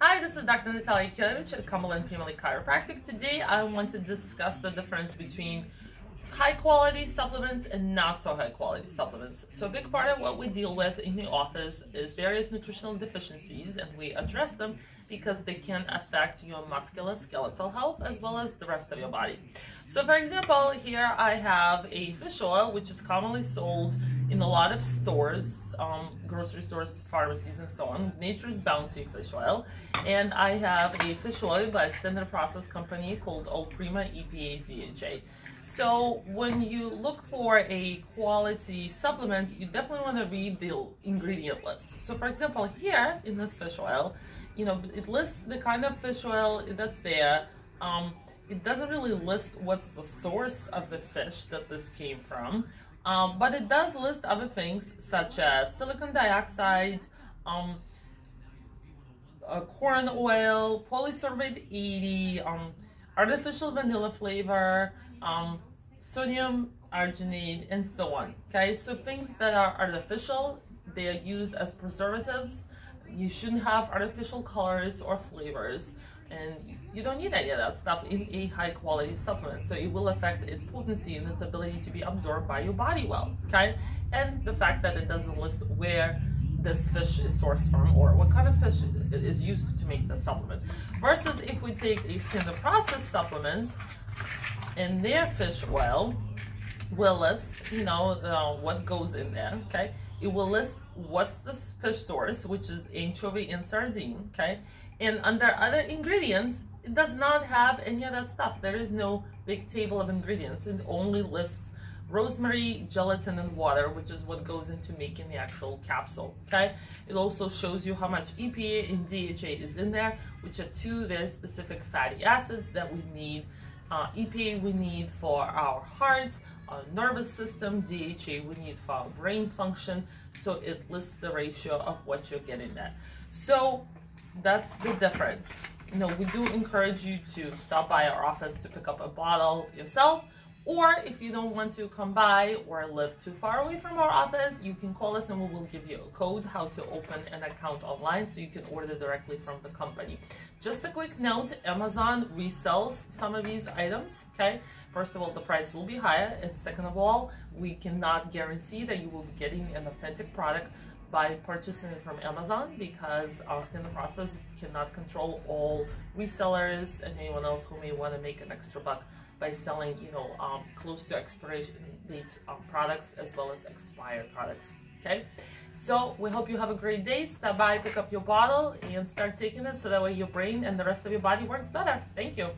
Hi, this is Dr. Natalia Kilevich at Cumberland Family Chiropractic. Today I want to discuss the difference between high quality supplements and not so high quality supplements. So a big part of what we deal with in the office is various nutritional deficiencies and we address them because they can affect your musculoskeletal health as well as the rest of your body. So for example, here I have a fish oil which is commonly sold in a lot of stores, um, grocery stores, pharmacies, and so on. Nature's Bounty fish oil. And I have a fish oil by standard process company called Ulprima EPA DHA. So when you look for a quality supplement, you definitely want to read the ingredient list. So for example, here in this fish oil, you know, it lists the kind of fish oil that's there. Um, it doesn't really list what's the source of the fish that this came from, um, but it does list other things such as silicon dioxide, um, uh, corn oil, polysorbate 80, um, artificial vanilla flavor, um, sodium arginate, and so on. Okay, so things that are artificial, they are used as preservatives. You shouldn't have artificial colors or flavors, and you don't need any of that stuff in a high quality supplement. So it will affect its potency and its ability to be absorbed by your body well. Okay, and the fact that it doesn't list where this fish is sourced from or what kind of fish is used to make the supplement. Versus if we take a standard process supplement and their fish oil will list, you know, uh, what goes in there, okay? It will list what's the fish source, which is anchovy and sardine, okay? And under other ingredients, it does not have any of that stuff. There is no big table of ingredients. It only lists rosemary, gelatin, and water, which is what goes into making the actual capsule, okay? It also shows you how much EPA and DHA is in there, which are two very specific fatty acids that we need. Uh, EPA we need for our heart, our nervous system, DHA we need for our brain function, so it lists the ratio of what you're getting there. So that's the difference. You know, we do encourage you to stop by our office to pick up a bottle yourself, or if you don't want to come by or live too far away from our office, you can call us and we will give you a code how to open an account online so you can order directly from the company. Just a quick note, Amazon resells some of these items, okay? First of all, the price will be higher, and second of all, we cannot guarantee that you will be getting an authentic product by purchasing it from Amazon because our the process cannot control all resellers and anyone else who may want to make an extra buck by selling, you know, um, close to expiration date um, products as well as expired products. Okay, so we hope you have a great day. Stop by, pick up your bottle, and start taking it so that way your brain and the rest of your body works better. Thank you.